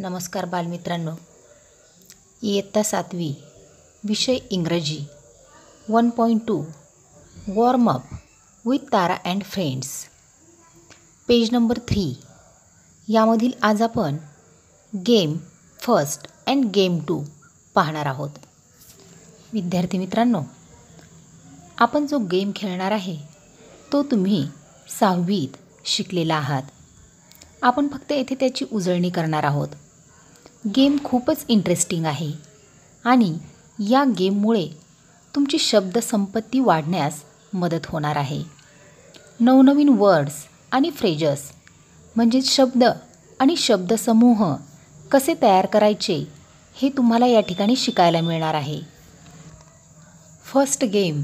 नमस्कार बालमित्रांनो. इयत्ता सातवी विषय इंग्रजी one point two warm up with Tara and friends page number three यामधील आज आपण game first and game two पाहणार आहोत. विद्यार्थी मित्रांनो आपण जो गेम खेळणार आहे तो तुम्ही सहावीत शिकलेला आहात. आपण फक्त येथे त्याची उजळणी करणार आहोत. गेम खूपच इंटरेस्टिंग आहे. आणि या गेममुळे तुमची शब्दसंपत्ती वाढण्यास मदत होणार आहे. नवनवीन वर्ड्स आणि फ्रेजस म्हणजेच शब्द आणि शब्दसमूह कसे तयार करायचे हे तुम्हाला या ठिकाणी शिकायला मिळणार आहे. फर्स्ट गेम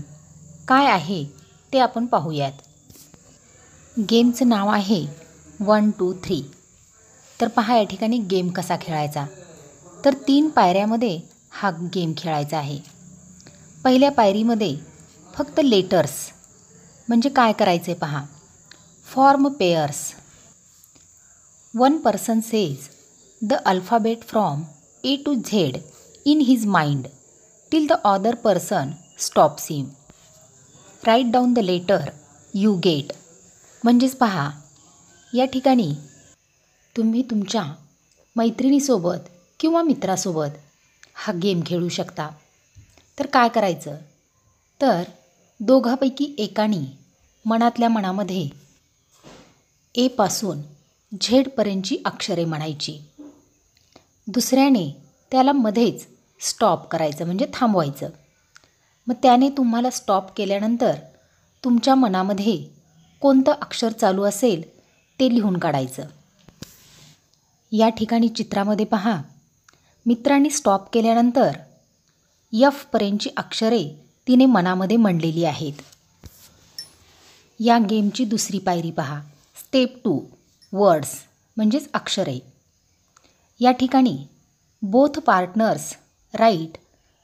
काय आहे ते आपण पाहूयात. गेमचं नाव आहे वन टू थ्री तर पहा या ठिकाणी गेम कसा खेळायचा. तर तीन पायऱ्यामध्ये हा गेम खेळायचा आहे. पहिल्या पायरीमध्ये फक्त लेटर्स. म्हणजे काय करायचे पहा. Form pairs one person says the alphabet from A to Z in his mind till the other person stops him. Write down the letter you get. म्हणजेच पहा या ठिकाणी तुम्ही तुमच्या मैत्रिणीसोबत किंवा मित्रासोबत हा गेम खेळू शकता. तर काय करायचं? तर दोघापैकी एकाने मनातल्या मनामध्ये एपासून झेडपर्यंतची अक्षरे म्हणायची. दुसऱ्याने त्याला मध्येच स्टॉप करायचं म्हणजे थांबवायचं. मग त्याने तुम्हाला स्टॉप केल्यानंतर तुमच्या मनामध्ये कोणतं अक्षर चालू असेल ते लिहून काढायचं. या ठिकाणी चित्रामध्ये पहा. मित्रांनी स्टॉप केल्यानंतर यफपर्यंतची अक्षरे तिने मनामध्ये म्हणलेली आहेत. या गेमची दुसरी पायरी पहा. स्टेप टू वर्ड्स म्हणजेच अक्षरे. या ठिकाणी both partners write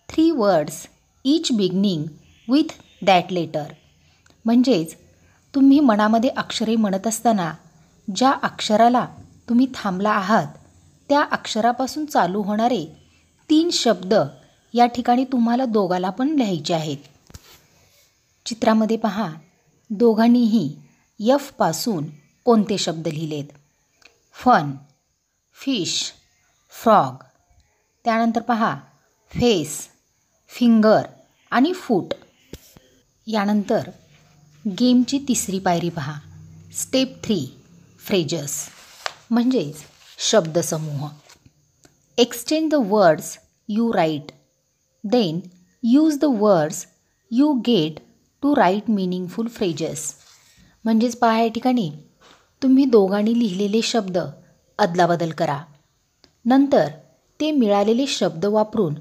three words each beginning with that letter म्हणजेच तुम्ही मनामध्ये अक्षरे म्हणत असताना ज्या अक्षराला तुम्ही थांबला आहात त्या अक्षरापासून चालू होणारे तीन शब्द या ठिकाणी तुम्हाला दोघाला पण लिहायचे आहेत. चित्रामध्ये पहा दोघांनीही यफपासून कोणते शब्द लिहिलेत? Fun fish frog. त्यानंतर पहा फेस फिंगर आणि फूट. यानंतर गेमची तिसरी पायरी पहा स्टेप थ्री फ्रेजस म्हणजेच शब्दसमूह. Exchange the words you write then use the words you get to write meaningful phrases म्हणजेच पहा या ठिकाणी तुम्ही दोघांनी लिहिलेले शब्द अदलाबदल करा. नंतर ते मिळालेले शब्द वापरून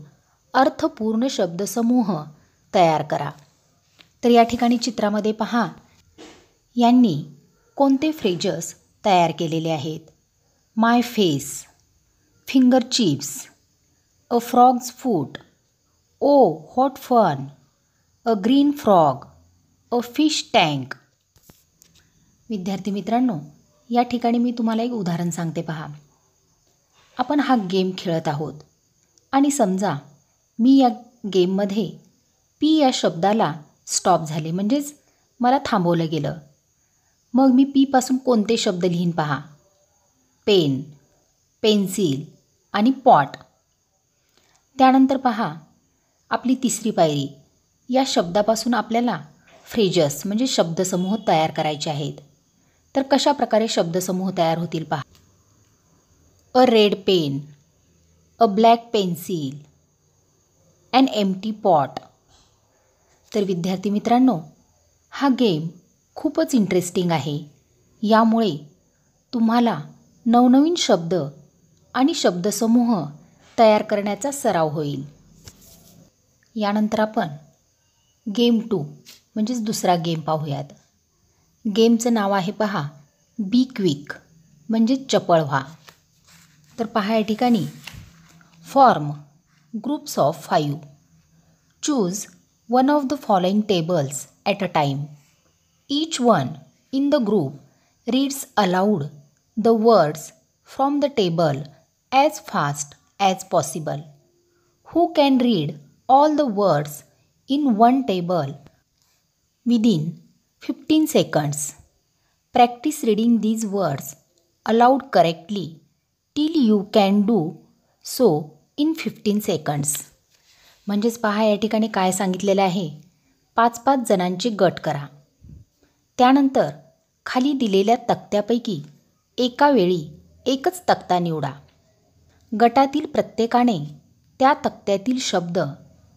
अर्थपूर्ण शब्दसमूह तयार करा. तर या ठिकाणी चित्रामध्ये पहा यांनी कोणते फ्रेजस तयार केलेले आहेत? My face finger chips a frog's foot oh hot fun a green frog a fish tank विद्यार्थी मित्रांनो या ठिकाणी मी तुम्हाला एक उदाहरण सांगते पहा. आपण हा गेम खेळत आहोत. आणि समजा मी या गेममध्ये पी या शब्दाला स्टॉप झाले. म्हणजेच मला थांबवलं गेलं. मग मी पीपासून कोणते शब्द लिहीन पहा? पेन पेन्सिल आणि पॉट. त्यानंतर पहा आपली तिसरी पायरी. या शब्दापासून आपल्याला फ्रेजस म्हणजे शब्दसमूह तयार करायचे आहेत. तर कशा प्रकारे शब्दसमूह तयार होतील पहा. A red pen a black pencil and tea pot. तर विद्यार्थी मित्रांनो हा गेम खूपच इंटरेस्टिंग आहे. यामुळे तुम्हाला नवनवीन शब्द आणि शब्दसमूह तयार करण्याचा सराव होईल. यानंतर आपण गेम टू म्हणजेच दुसरा गेम पाहूयात. गेमचं नाव आहे पहा बी क्विक म्हणजेच चपळ व्हा. तर पहा या ठिकाणी form groups of five. Choose one of the following tables at a time each one in the group reads aloud the words from the table as fast as possible who can read all the words in one table within fifteen seconds practice reading these words aloud correctly till you can do so in fifteen seconds म्हणजेच पहा या ठिकाणी काय सांगितलेलं आहे? पाच पाच जणांची गट करा. त्यानंतर खाली दिलेल्या तक्त्यापैकी एका वेळी एकच तक्ता निवडा. गटातील प्रत्येकाने त्या तक्त्यातील शब्द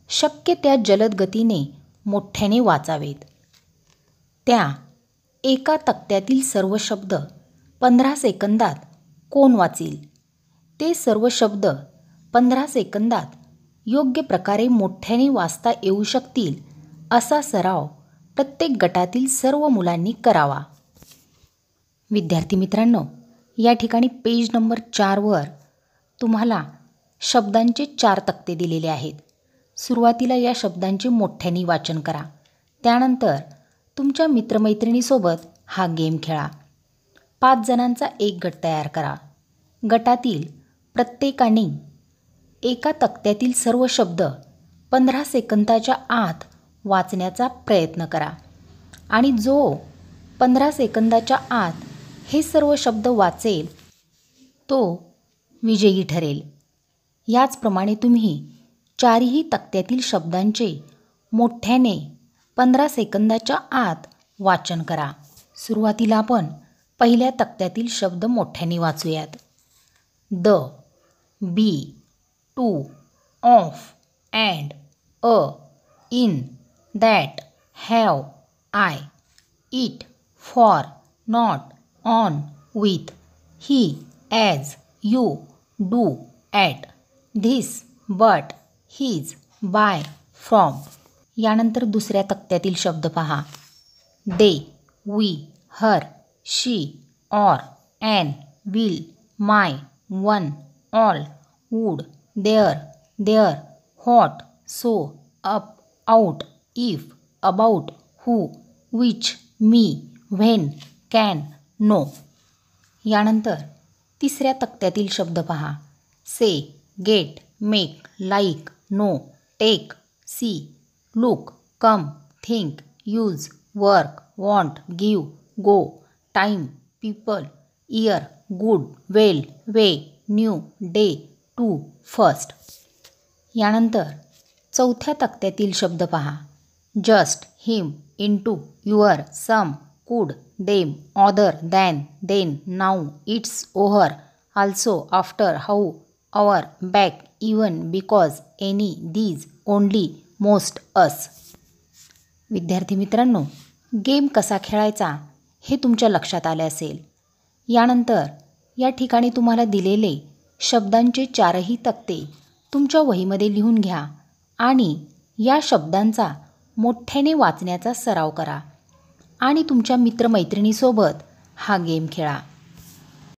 शक्य त्या जलद गतीने मोठ्याने वाचावेत. त्या एका तक्त्यातील सर्व शब्द पंधरा सेकंदात कोण वाचील? ते सर्व शब्द पंधरा सेकंदात योग्य प्रकारे मोठ्याने वाचता येऊ शकतील असा सराव प्रत्येक गटातील सर्व मुलांनी करावा. विद्यार्थी मित्रांनो या ठिकाणी पेज नंबर चारवर तुम्हाला शब्दांचे चार तक्ते दिलेले आहेत. सुरुवातीला या शब्दांचे मोठ्याने वाचन करा. त्यानंतर तुमच्या मित्रमैत्रिणीसोबत हा गेम खेळा. पाच जणांचा एक गट तयार करा. गटातील प्रत्येकाने एका तक्त्यातील सर्व शब्द पंधरा सेकंदाच्या आत वाचण्याचा प्रयत्न करा. आणि जो पंधरा सेकंदाच्या आत हे सर्व शब्द वाचेल तो विजयी ठरेल. याचप्रमाणे तुम्ही चारही तक्त्यातील शब्दांचे मोठ्याने पंधरा सेकंदाच्या आत वाचन करा. सुरुवातीला आपण पहिल्या तक्त्यातील शब्द मोठ्याने वाचूयात. The be to of and a in that have I it for not on with he as you do at this but his by from यानंतर दुसऱ्या तक्त्यातील शब्द पहा. They we her she or an will my one all would there their what so up out if about who which me when can no. यानंतर तिसऱ्या तक्त्यातील शब्द पहा. Say get make like no take see look come think use work want give go time people year good well way new day two first. यानंतर चौथ्या तक्त्यातील शब्द पहा. Just him into your some could them other than then now its over also after how our back even because any these only most us विद्यार्थी मित्रांनो game कसा खेळायचा हे तुमच्या लक्षात आले असेल. यानंतर या ठिकाणी तुम्हाला दिलेले शब्दांचे चारही तक्ते तुमच्या वहीमध्ये लिहून घ्या आणि या शब्दांचा मोठ्याने वाचण्याचा सराव करा. आणि तुमच्या मित्रमैत्रिणीसोबत हा गेम खेळा.